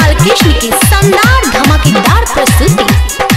बालकृष्ण कृष्ण की शानदार धमाकेदार प्रस्तुति।